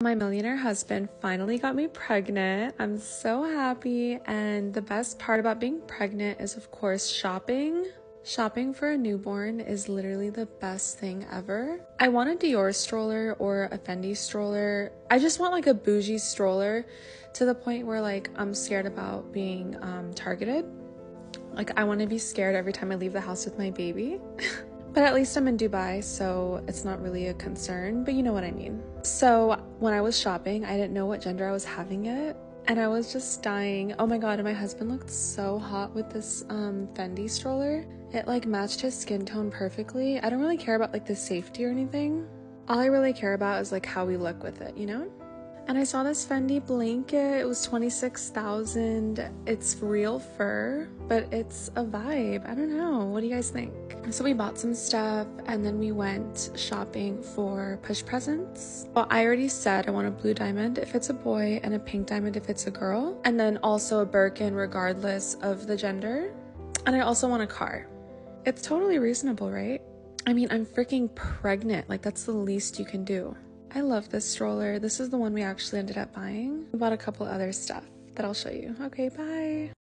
My millionaire husband finally got me pregnant. I'm so happy. And the best part about being pregnant is, of course, shopping. Shopping for a newborn is literally the best thing ever. I want a Dior stroller or a Fendi stroller. I just want like a bougie stroller to the point where like I'm scared about being um, targeted. Like I want to be scared every time I leave the house with my baby. But at least I'm in Dubai, so it's not really a concern, but you know what I mean. So when I was shopping, I didn't know what gender I was having it. And I was just dying. Oh my god, and my husband looked so hot with this um, Fendi stroller. It like matched his skin tone perfectly. I don't really care about like the safety or anything. All I really care about is like how we look with it, you know? And I saw this Fendi blanket. It was 26,000. It's real fur, but it's a vibe. I don't know. What do you guys think? So we bought some stuff and then we went shopping for push presents. Well, I already said I want a blue diamond if it's a boy and a pink diamond if it's a girl. And then also a Birkin regardless of the gender. And I also want a car. It's totally reasonable, right? I mean, I'm freaking pregnant. Like, that's the least you can do. I love this stroller. This is the one we actually ended up buying. We bought a couple other stuff that I'll show you. Okay, bye.